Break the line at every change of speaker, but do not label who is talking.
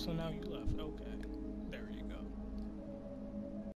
So now you left. Okay.